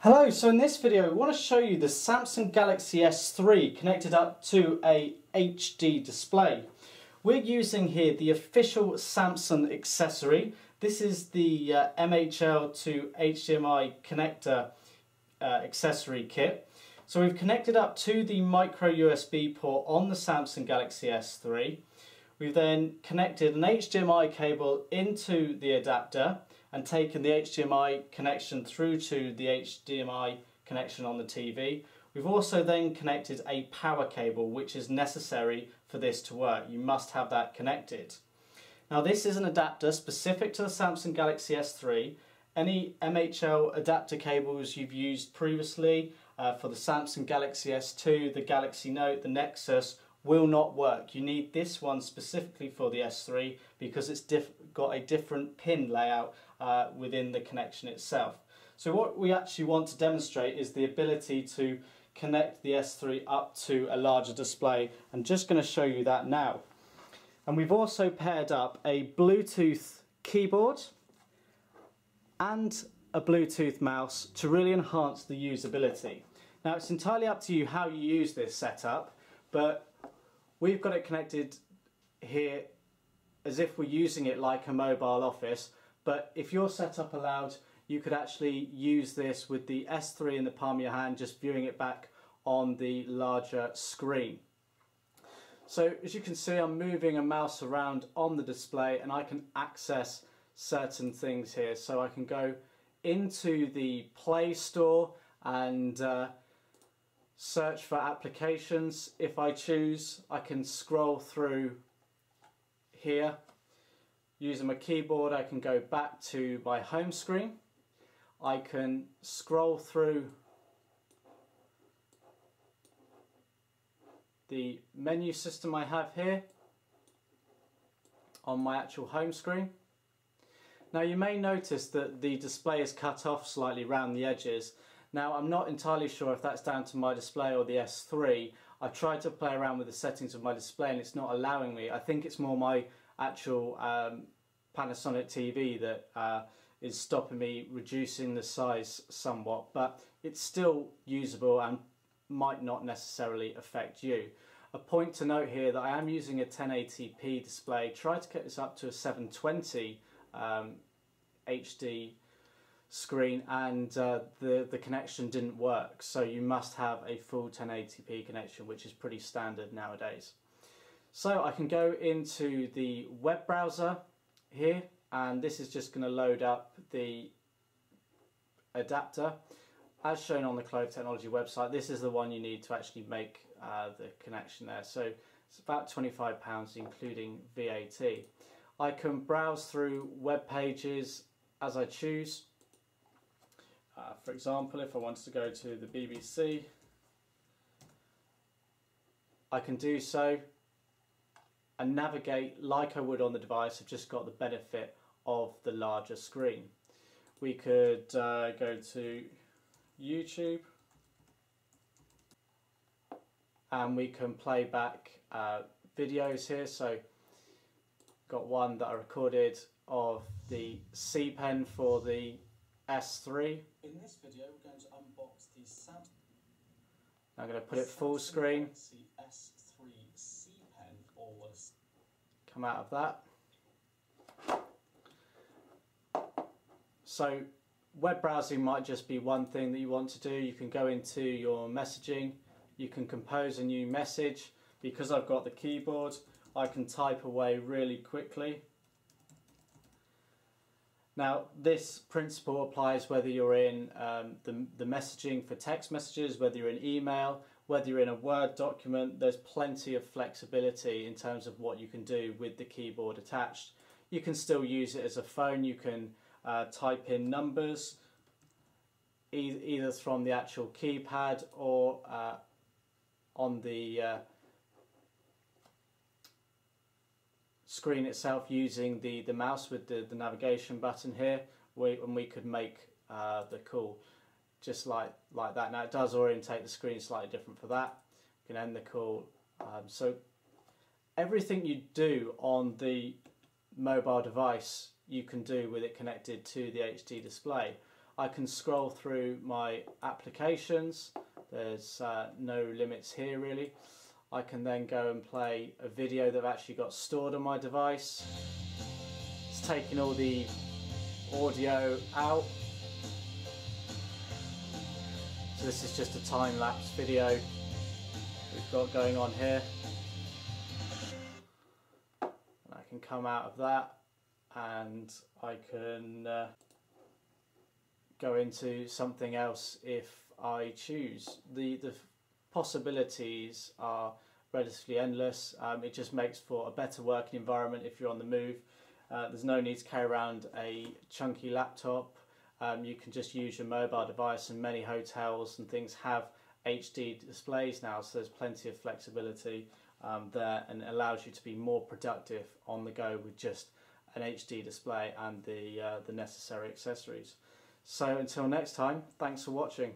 Hello, so in this video we want to show you the Samsung Galaxy S3 connected up to a HD display. We're using here the official Samsung accessory. This is the uh, MHL to HDMI connector uh, accessory kit. So we've connected up to the micro USB port on the Samsung Galaxy S3. We've then connected an HDMI cable into the adapter and taken the HDMI connection through to the HDMI connection on the TV. We've also then connected a power cable which is necessary for this to work. You must have that connected. Now this is an adapter specific to the Samsung Galaxy S3. Any MHL adapter cables you've used previously uh, for the Samsung Galaxy S2, the Galaxy Note, the Nexus will not work. You need this one specifically for the S3 because it's got a different pin layout uh, within the connection itself. So what we actually want to demonstrate is the ability to connect the S3 up to a larger display. I'm just going to show you that now. And we've also paired up a Bluetooth keyboard and a Bluetooth mouse to really enhance the usability. Now it's entirely up to you how you use this setup, but we've got it connected here as if we're using it like a mobile office, but if your setup allowed, you could actually use this with the S3 in the palm of your hand, just viewing it back on the larger screen. So as you can see, I'm moving a mouse around on the display and I can access certain things here. So I can go into the Play Store and uh, search for applications. If I choose, I can scroll through here. Using my keyboard, I can go back to my home screen. I can scroll through the menu system I have here on my actual home screen. Now you may notice that the display is cut off slightly around the edges now I'm not entirely sure if that's down to my display or the S3. I've tried to play around with the settings of my display and it's not allowing me. I think it's more my actual um, Panasonic TV that uh, is stopping me reducing the size somewhat, but it's still usable and might not necessarily affect you. A point to note here that I am using a 1080p display. Try to get this up to a 720 um, HD screen and uh, the, the connection didn't work. So you must have a full 1080p connection, which is pretty standard nowadays. So I can go into the web browser here and this is just going to load up the adapter. As shown on the Clove Technology website, this is the one you need to actually make uh, the connection there. So it's about £25 including VAT. I can browse through web pages as I choose uh, for example, if I wanted to go to the BBC, I can do so and navigate like I would on the device. I've just got the benefit of the larger screen. We could uh, go to YouTube and we can play back uh, videos here. So got one that I recorded of the C Pen for the S3. In this video we're going to unbox the Samsung I'm going to put it full screen. S3 C Pen or Come out of that. So web browsing might just be one thing that you want to do. You can go into your messaging, you can compose a new message. Because I've got the keyboard, I can type away really quickly. Now, this principle applies whether you're in um, the, the messaging for text messages, whether you're in email, whether you're in a Word document, there's plenty of flexibility in terms of what you can do with the keyboard attached. You can still use it as a phone, you can uh, type in numbers, e either from the actual keypad or uh, on the uh, screen itself using the, the mouse with the, the navigation button here we, and we could make uh, the call just like, like that. Now it does orientate the screen slightly different for that. You can end the call. Um, so everything you do on the mobile device you can do with it connected to the HD display. I can scroll through my applications. There's uh, no limits here really. I can then go and play a video that I've actually got stored on my device. It's taking all the audio out. So this is just a time-lapse video we've got going on here. And I can come out of that and I can uh, go into something else if I choose. The, the possibilities are relatively endless. Um, it just makes for a better working environment if you're on the move. Uh, there's no need to carry around a chunky laptop. Um, you can just use your mobile device, and many hotels and things have HD displays now, so there's plenty of flexibility um, there, and allows you to be more productive on the go with just an HD display and the uh, the necessary accessories. So until next time, thanks for watching.